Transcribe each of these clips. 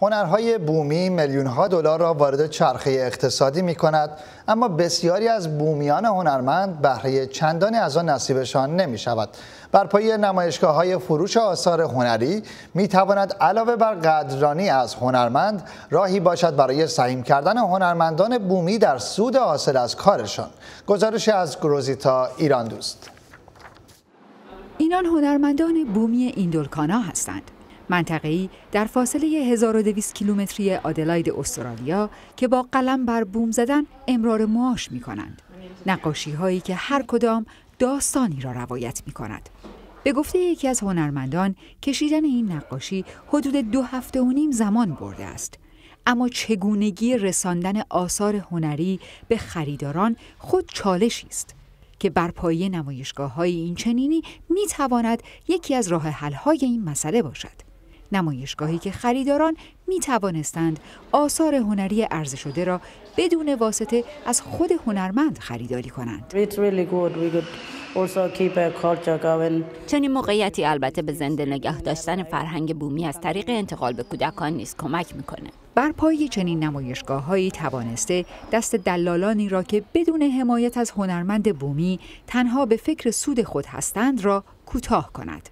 هنرهای بومی میلیون ها دلار را وارد چرخه اقتصادی می کند اما بسیاری از بومیان هنرمند بهره چندانی از آن نصیبشان نمی شود بر پایه نمایشگاه های فروش آثار هنری می تواند علاوه بر قدردانی از هنرمند راهی باشد برای سهیم کردن هنرمندان بومی در سود حاصل از کارشان. گزارش از گروزیتا ایران دوست اینان هنرمندان بومی ایندولکانا هستند. منطقه‌ای در فاصله 1200 کیلومتری آدلاید استرالیا که با قلم بر بوم زدن امرار معاش می کنند. نقاشی هایی که هر کدام داستانی را روایت می کند. به گفته یکی از هنرمندان کشیدن این نقاشی حدود دو هفته و نیم زمان برده است. اما چگونگی رساندن آثار هنری به خریداران خود چالشی است که بر پایه نمایشگاه های این چنینی می تواند یکی از راه حل های این مسئله باشد. نمایشگاهی که خریداران می توانستند آثار هنری عرضه شده را بدون واسطه از خود هنرمند خریداری کنند. چنین موقعیتی البته به زنده نگه داشتن فرهنگ بومی از طریق انتقال به کودکان نیز کمک می‌کنه. بر پای چنین نمایشگاه هایی توانسته دست دلالانی را که بدون حمایت از هنرمند بومی تنها به فکر سود خود هستند را کوتاه کند.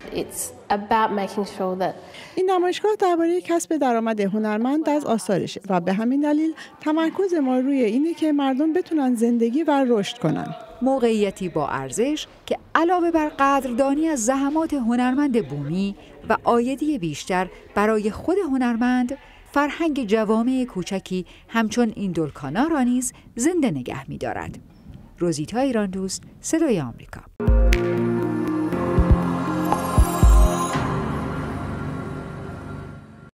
این نمایشگاه درباره کسب درآمد هنرمند از آثارشه و به همین دلیل تمرکز ما روی اینه که مردم بتونن زندگی و رشد کنن. موقعیتی با ارزش که علاوه بر قدردانی از زحمات هنرمند بومی و آیدی بیشتر برای خود هنرمند فرهنگ جوامع کوچکی همچون این دلکانا را نیز زنده نگه می دارد. روزیتا ایران دوست صدای آمریکا